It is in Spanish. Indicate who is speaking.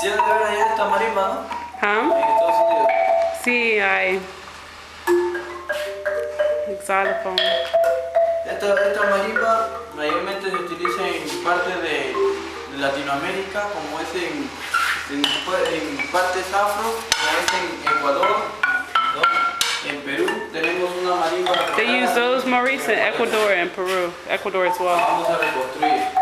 Speaker 1: ¿Sí de ver ahí esta marimba, no?
Speaker 2: ¿Ah?
Speaker 1: En Estados Unidos.
Speaker 2: Sí, hay. Xylophone.
Speaker 1: Esta, esta marimba mayormente se utiliza en partes de Latinoamérica, como es en, en, en partes afro, como es en Ecuador, ¿no? en Perú tenemos una marimba.
Speaker 2: They use those Maurice in Ecuador and Peru, Ecuador as well.
Speaker 1: Vamos a reconstruir.